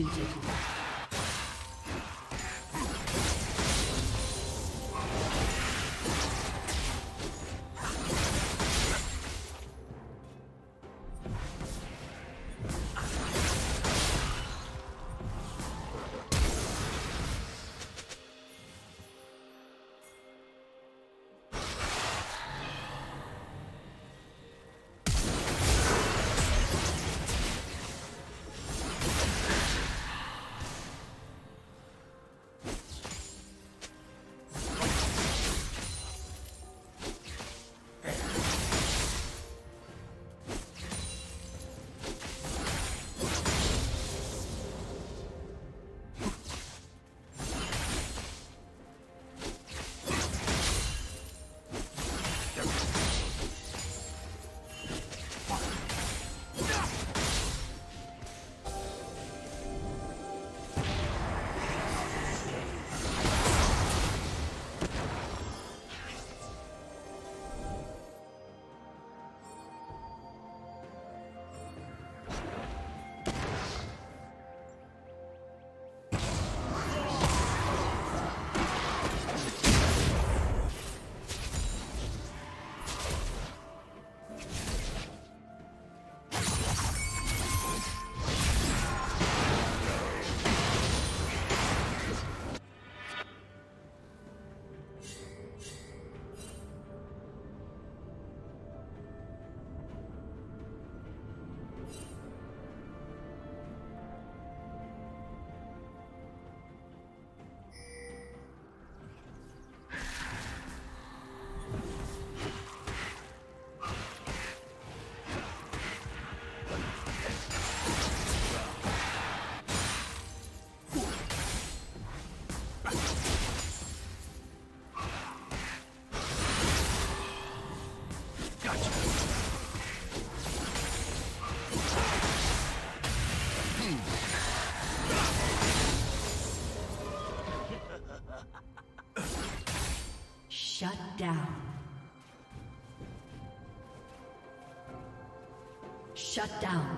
executed. Shut down. Shut down.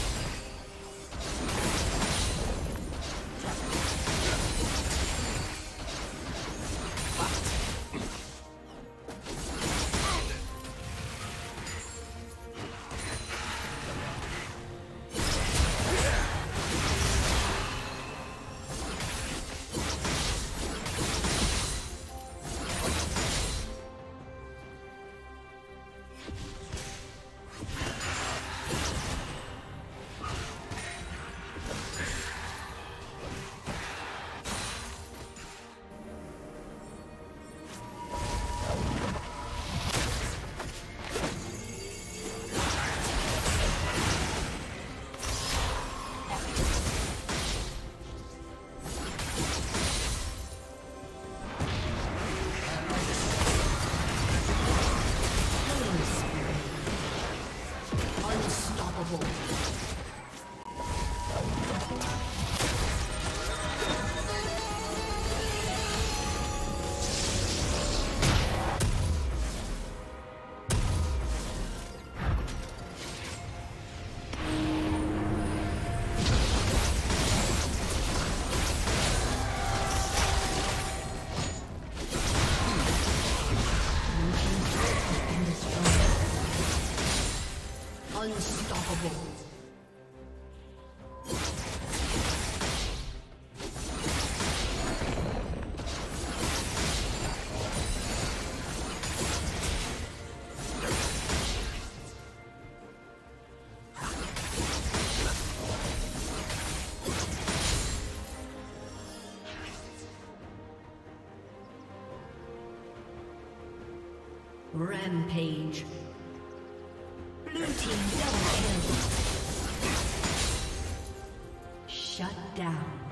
Rampage. Blue team double kill. Shut down.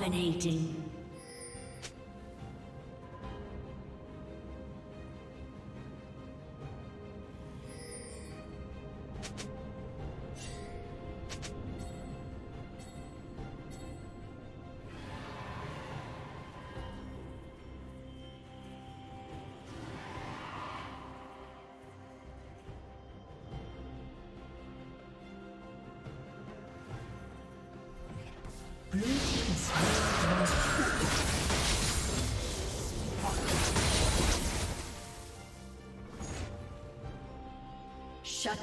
Dominating.